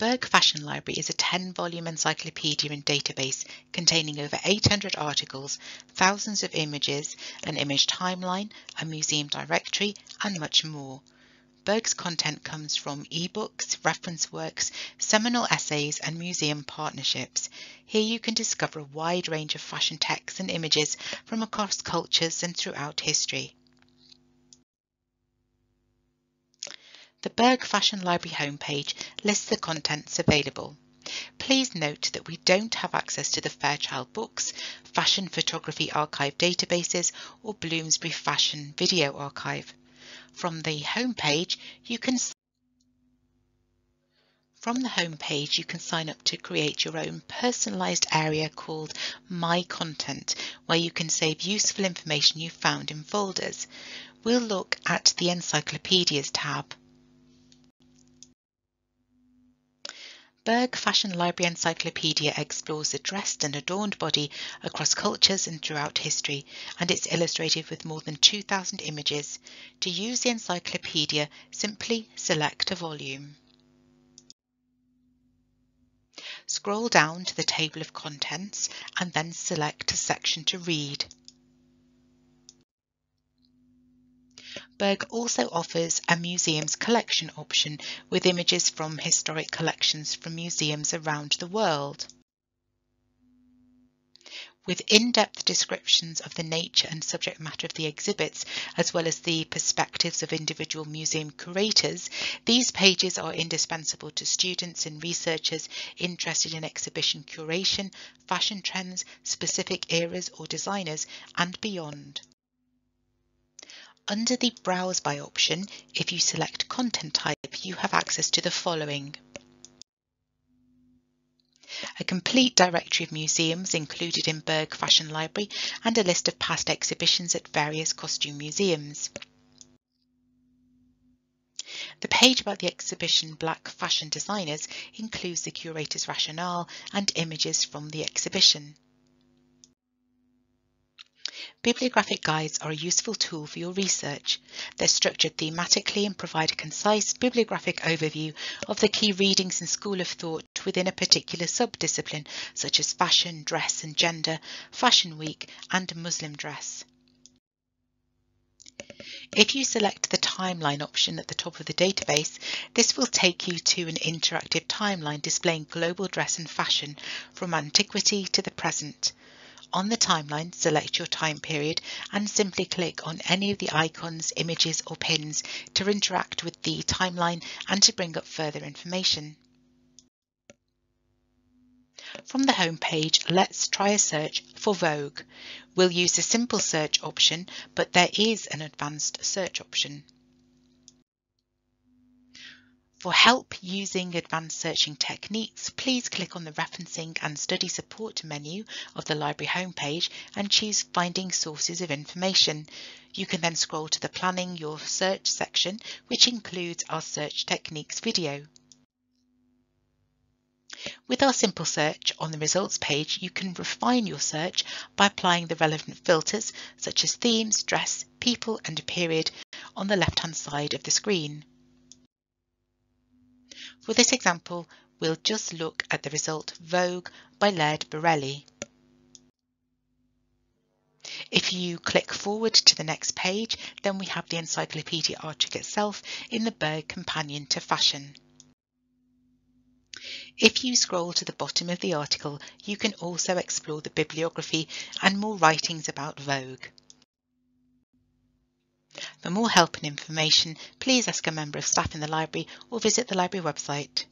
Berg Fashion Library is a 10-volume encyclopedia and database containing over 800 articles, thousands of images, an image timeline, a museum directory, and much more. Berg's content comes from ebooks, reference works, seminal essays, and museum partnerships. Here you can discover a wide range of fashion texts and images from across cultures and throughout history. The Berg Fashion Library homepage lists the contents available. Please note that we don't have access to the Fairchild Books, Fashion Photography Archive databases or Bloomsbury Fashion Video Archive. From the homepage, you can from the homepage, you can sign up to create your own personalised area called My Content, where you can save useful information you found in folders. We'll look at the Encyclopedias tab. Berg Fashion Library Encyclopedia explores the dressed and adorned body across cultures and throughout history, and it's illustrated with more than 2,000 images. To use the encyclopedia, simply select a volume. Scroll down to the table of contents and then select a section to read. Berg also offers a museums collection option with images from historic collections from museums around the world. With in-depth descriptions of the nature and subject matter of the exhibits, as well as the perspectives of individual museum curators, these pages are indispensable to students and researchers interested in exhibition curation, fashion trends, specific eras or designers, and beyond. Under the Browse by option, if you select Content Type, you have access to the following. A complete directory of museums included in Berg Fashion Library and a list of past exhibitions at various costume museums. The page about the exhibition Black Fashion Designers includes the curator's rationale and images from the exhibition. Bibliographic guides are a useful tool for your research. They're structured thematically and provide a concise bibliographic overview of the key readings and school of thought within a particular subdiscipline, such as fashion, dress and gender, Fashion Week, and Muslim dress. If you select the timeline option at the top of the database, this will take you to an interactive timeline displaying global dress and fashion from antiquity to the present. On the timeline, select your time period and simply click on any of the icons, images or pins to interact with the timeline and to bring up further information. From the home page, let's try a search for Vogue. We'll use the simple search option, but there is an advanced search option. For help using advanced searching techniques, please click on the Referencing and Study Support menu of the library homepage and choose Finding Sources of Information. You can then scroll to the Planning Your Search section, which includes our Search Techniques video. With our simple search on the results page, you can refine your search by applying the relevant filters such as themes, dress, people and period on the left-hand side of the screen. For this example, we'll just look at the result Vogue by Laird Borrelli. If you click forward to the next page, then we have the encyclopedia article itself in the Berg Companion to Fashion. If you scroll to the bottom of the article, you can also explore the bibliography and more writings about Vogue. For more help and information, please ask a member of staff in the library or visit the library website.